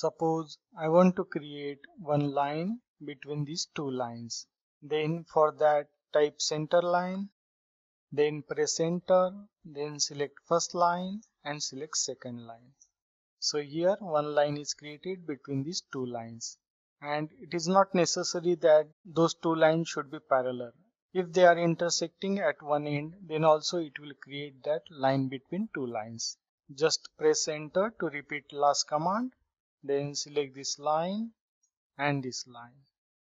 Suppose I want to create one line between these two lines. Then for that type center line, then press enter, then select first line and select second line. So here one line is created between these two lines and it is not necessary that those two lines should be parallel. If they are intersecting at one end then also it will create that line between two lines. Just press enter to repeat last command then select this line and this line.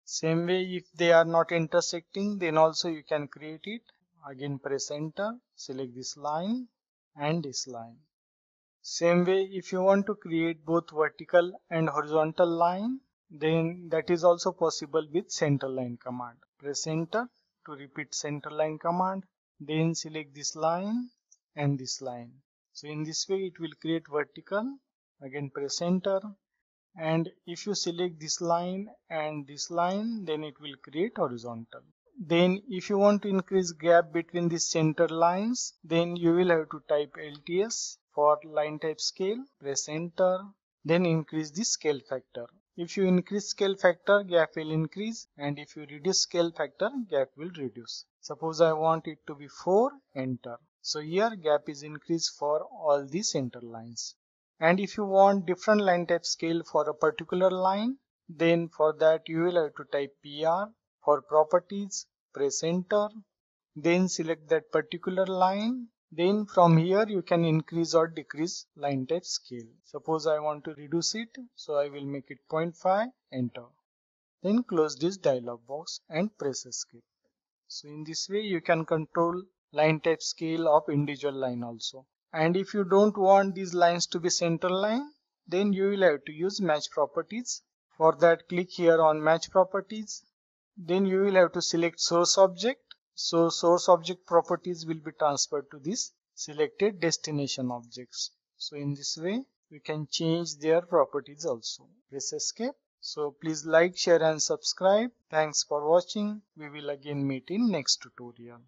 Same way if they are not intersecting then also you can create it. Again press enter, select this line and this line. Same way if you want to create both vertical and horizontal line then that is also possible with center line command. Press enter to repeat center line command then select this line and this line. So in this way it will create vertical again press enter and if you select this line and this line then it will create horizontal. Then if you want to increase gap between the center lines then you will have to type LTS for line type scale, press enter, then increase the scale factor. If you increase scale factor, gap will increase and if you reduce scale factor, gap will reduce. Suppose I want it to be 4, enter. So here gap is increased for all the center lines. And if you want different line type scale for a particular line, then for that you will have to type PR for properties, press enter, then select that particular line then from here you can increase or decrease line type scale. Suppose I want to reduce it, so I will make it 0.5, enter. Then close this dialog box and press escape. So in this way you can control line type scale of individual line also. And if you don't want these lines to be center line, then you will have to use match properties. For that click here on match properties. Then you will have to select source object so source object properties will be transferred to this selected destination objects. So in this way we can change their properties also. Press escape. So please like, share and subscribe. Thanks for watching. We will again meet in next tutorial.